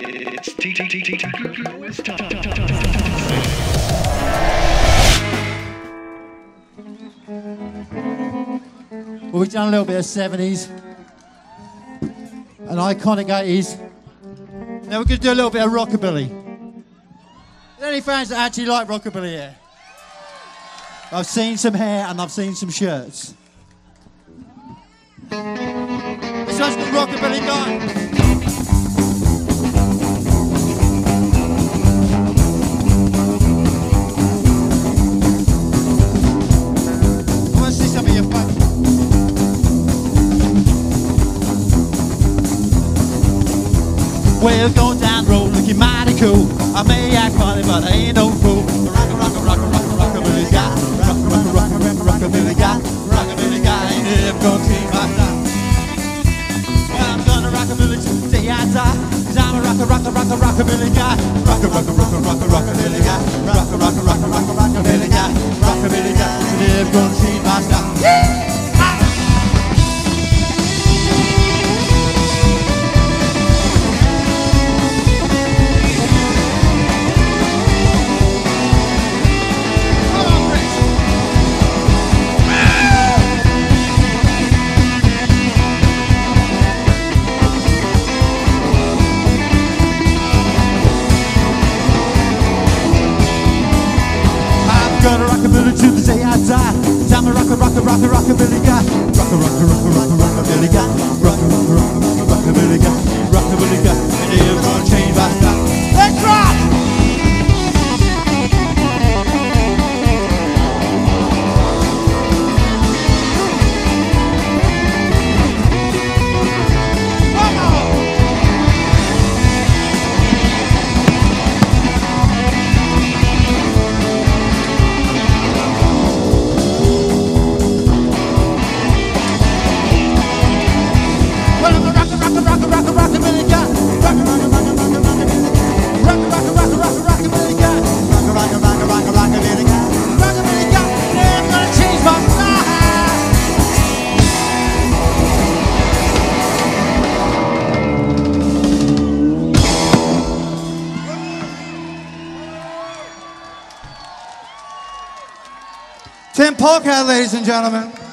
It's Well, we've done a little bit of 70s, an iconic 80s. Now we're going to do a little bit of rockabilly. Are there any fans that actually like rockabilly here? I've seen some hair and I've seen some shirts. This one's called Rockabilly Guy. We're going down the road looking mighty cool. I may act funny, but I ain't no fool. Rock, rock, rock, rock, rock, rockabilly guy. Rock, rock, rock, rock, rockabilly guy. Rockabilly guy ain't never gonna change my style. Well, I'm gonna rockabilly till the day I die. Cause I'm a rocker, rocker, rocker, rockabilly guy. Rocker, rocker, rocker, rocker, rockabilly guy. Rocker, rocker, rocker, rocker, rockabilly guy. Rockabilly guy ain't never gonna till the day I die. i I'm a rock a rock rocker, rocker, rocker, rockabilly guy. Rocker, rocker, rocker, rocker, rockabilly guy. Tim Polecat, ladies and gentlemen.